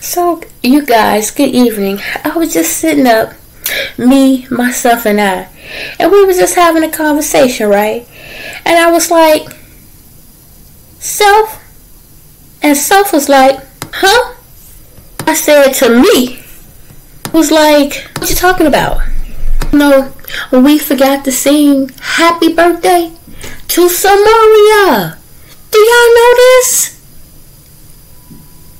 So, you guys, good evening. I was just sitting up, me, myself, and I, and we was just having a conversation, right? And I was like, Self? And Self was like, Huh? I said to me, was like, What you talking about? No, we forgot to sing happy birthday to Samaria. Do y'all know this?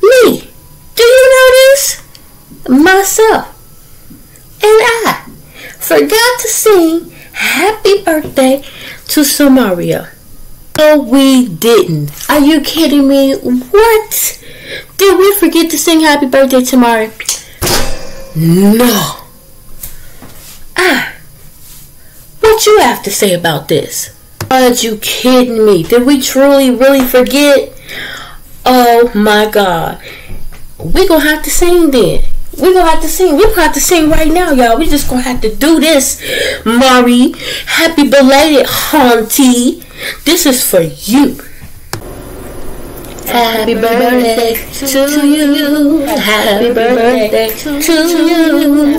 Me. Do you know this? Myself. And I forgot to sing happy birthday to Samaria. No, we didn't. Are you kidding me? What? Did we forget to sing happy birthday to Mari? No. Ah. What you have to say about this? Are you kidding me? Did we truly, really forget? Oh my God. We gonna have to sing then. We gonna have to sing. We gonna have to sing right now, y'all. We just gonna have to do this, Mari. Happy belated, Hauntie. This is for you. Happy birthday to you. Happy birthday to you.